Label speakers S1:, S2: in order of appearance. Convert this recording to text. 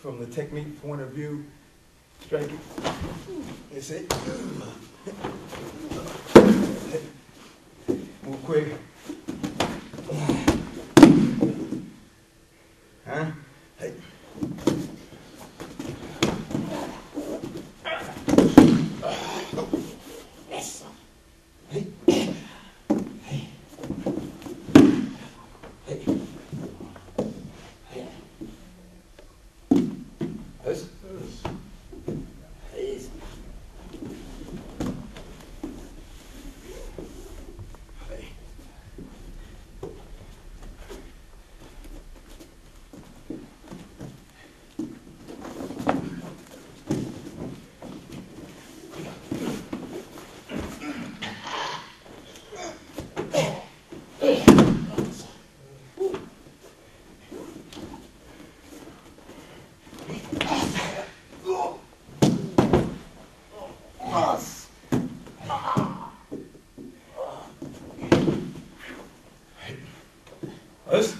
S1: from the technique point of view. Strike it. That's it. Move quick. Yes. Öz.